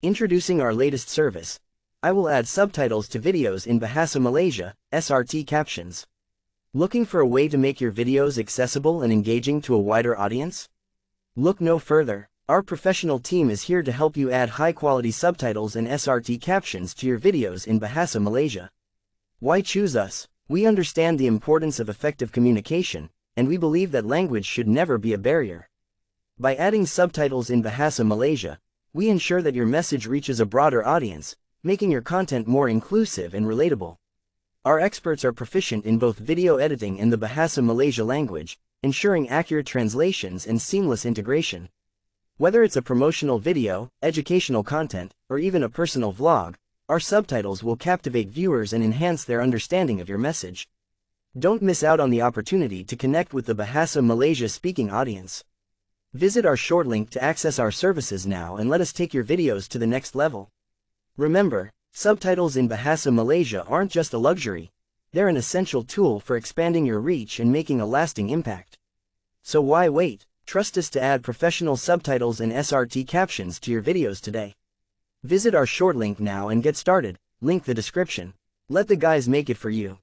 Introducing our latest service. I will add subtitles to videos in Bahasa Malaysia, SRT captions. Looking for a way to make your videos accessible and engaging to a wider audience? Look no further. Our professional team is here to help you add high-quality subtitles and SRT captions to your videos in Bahasa Malaysia. Why choose us? We understand the importance of effective communication, and we believe that language should never be a barrier. By adding subtitles in Bahasa Malaysia, we ensure that your message reaches a broader audience, making your content more inclusive and relatable. Our experts are proficient in both video editing and the Bahasa Malaysia language, ensuring accurate translations and seamless integration. Whether it's a promotional video, educational content, or even a personal vlog, our subtitles will captivate viewers and enhance their understanding of your message. Don't miss out on the opportunity to connect with the Bahasa Malaysia speaking audience. Visit our short link to access our services now and let us take your videos to the next level. Remember, subtitles in Bahasa Malaysia aren't just a luxury, they're an essential tool for expanding your reach and making a lasting impact. So why wait? Trust us to add professional subtitles and SRT captions to your videos today. Visit our short link now and get started, link the description. Let the guys make it for you.